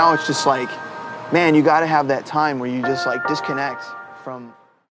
now it's just like, man, you got to have that time where you just like disconnect from